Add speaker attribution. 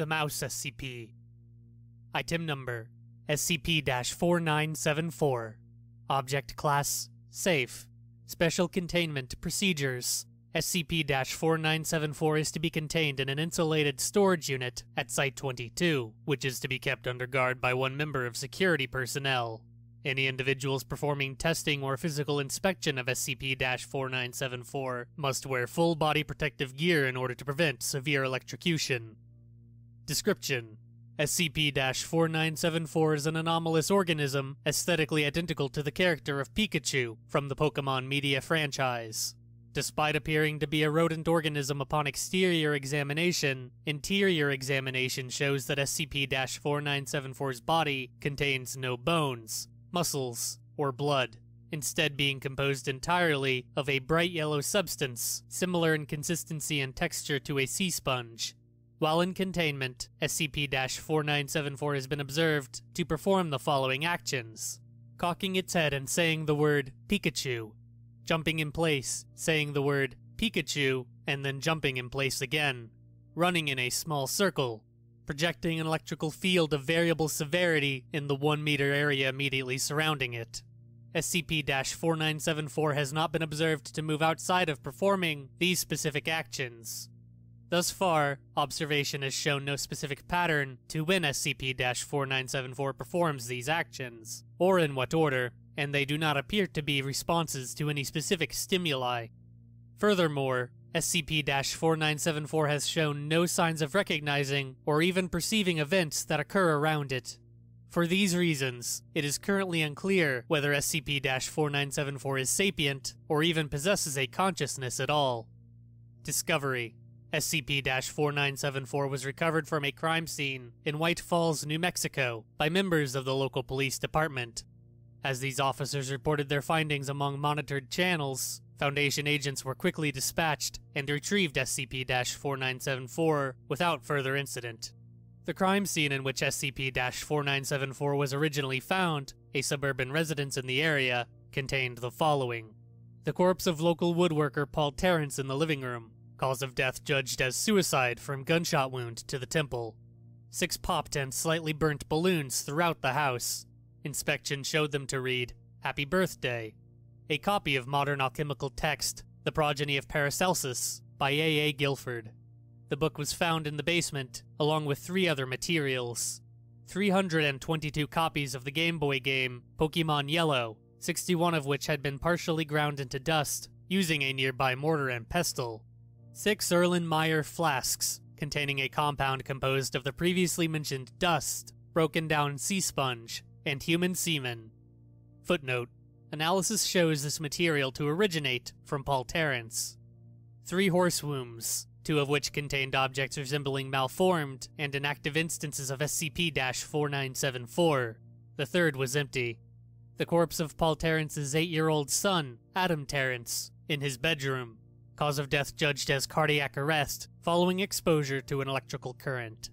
Speaker 1: the Mouse SCP. Item Number SCP 4974. Object Class Safe. Special Containment Procedures SCP 4974 is to be contained in an insulated storage unit at Site 22, which is to be kept under guard by one member of security personnel. Any individuals performing testing or physical inspection of SCP 4974 must wear full body protective gear in order to prevent severe electrocution. Description SCP 4974 is an anomalous organism aesthetically identical to the character of Pikachu from the Pokemon media franchise. Despite appearing to be a rodent organism upon exterior examination, interior examination shows that SCP 4974's body contains no bones, muscles, or blood, instead being composed entirely of a bright yellow substance similar in consistency and texture to a sea sponge. While in containment, SCP 4974 has been observed to perform the following actions cocking its head and saying the word Pikachu, jumping in place, saying the word Pikachu, and then jumping in place again, running in a small circle, projecting an electrical field of variable severity in the 1 meter area immediately surrounding it. SCP 4974 has not been observed to move outside of performing these specific actions. Thus far, observation has shown no specific pattern to when SCP 4974 performs these actions, or in what order, and they do not appear to be responses to any specific stimuli. Furthermore, SCP 4974 has shown no signs of recognizing or even perceiving events that occur around it. For these reasons, it is currently unclear whether SCP 4974 is sapient or even possesses a consciousness at all. Discovery SCP 4974 was recovered from a crime scene in White Falls, New Mexico, by members of the local police department. As these officers reported their findings among monitored channels, Foundation agents were quickly dispatched and retrieved SCP 4974 without further incident. The crime scene in which SCP 4974 was originally found, a suburban residence in the area, contained the following the corpse of local woodworker Paul Terrence in the living room, cause of death judged as suicide from gunshot wound to the temple. Six popped and slightly burnt balloons throughout the house. Inspection showed them to read, Happy Birthday. A copy of modern alchemical text, The Progeny of Paracelsus, by A. A. Guilford. The book was found in the basement, along with three other materials 322 copies of the Game Boy game Pokemon Yellow, 61 of which had been partially ground into dust using a nearby mortar and pestle. Six Erlenmeyer flasks containing a compound composed of the previously mentioned dust, broken down sea sponge, and human semen. Footnote Analysis shows this material to originate from Paul Terrence. Three horse wombs, two of which contained objects resembling malformed and inactive instances of SCP 4974. The third was empty. The corpse of Paul Terrence's eight year old son, Adam Terrence, in his bedroom. Cause of death judged as cardiac arrest following exposure to an electrical current.